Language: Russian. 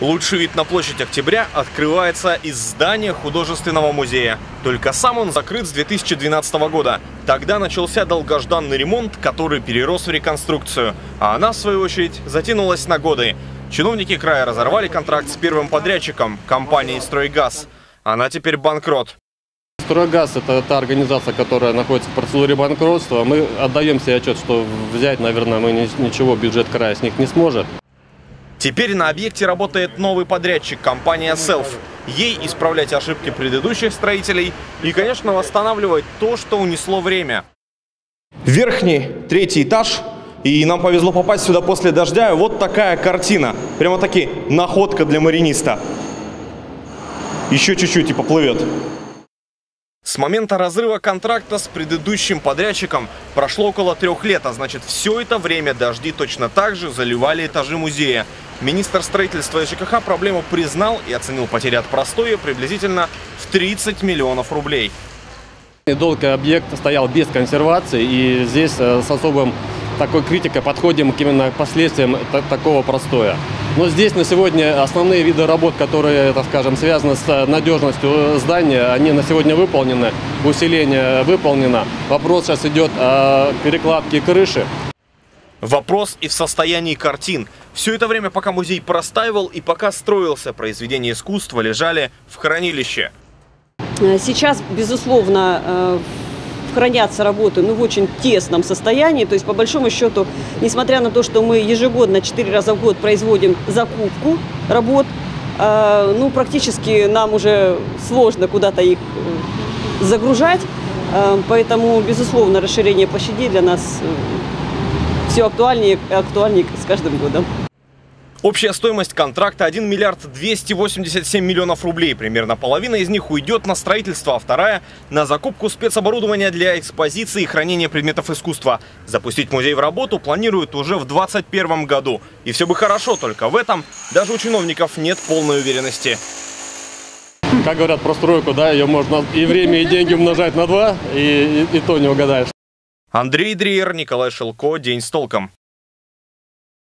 Лучший вид на площадь Октября открывается из здания художественного музея. Только сам он закрыт с 2012 года. Тогда начался долгожданный ремонт, который перерос в реконструкцию. А она, в свою очередь, затянулась на годы. Чиновники края разорвали контракт с первым подрядчиком, компанией «Стройгаз». Она теперь банкрот. «Стройгаз» – это та организация, которая находится в процедуре банкротства. Мы отдаем себе отчет, что взять, наверное, мы ничего бюджет края с них не сможет. Теперь на объекте работает новый подрядчик, компания Self. Ей исправлять ошибки предыдущих строителей и, конечно, восстанавливать то, что унесло время. Верхний, третий этаж. И нам повезло попасть сюда после дождя. Вот такая картина. Прямо таки находка для мариниста. Еще чуть-чуть и поплывет. С момента разрыва контракта с предыдущим подрядчиком прошло около трех лет, а значит все это время дожди точно так же заливали этажи музея. Министр строительства и ЖКХ проблему признал и оценил потери от простоя приблизительно в 30 миллионов рублей. Долгий объект стоял без консервации, и здесь э, с особым такой критикой подходим к именно последствиям такого простоя. Но здесь на сегодня основные виды работ, которые, так скажем, связаны с надежностью здания, они на сегодня выполнены, усиление выполнено. Вопрос сейчас идет о перекладке крыши. Вопрос и в состоянии картин. Все это время, пока музей простаивал и пока строился, произведения искусства лежали в хранилище. Сейчас, безусловно, э, хранятся работы ну, в очень тесном состоянии. То есть, по большому счету, несмотря на то, что мы ежегодно 4 раза в год производим закупку работ, э, ну, практически нам уже сложно куда-то их э, загружать. Э, поэтому, безусловно, расширение площадей для нас э, все актуальнее и актуальнее с каждым годом. Общая стоимость контракта 1 миллиард 287 миллионов рублей. Примерно половина из них уйдет на строительство, а вторая – на закупку спецоборудования для экспозиции и хранения предметов искусства. Запустить музей в работу планируют уже в 2021 году. И все бы хорошо, только в этом даже у чиновников нет полной уверенности. Как говорят про стройку, да, ее можно и время, и деньги умножать на два, и, и, и то не угадаешь. Андрей Дриер, Николай Шелко. День с толком.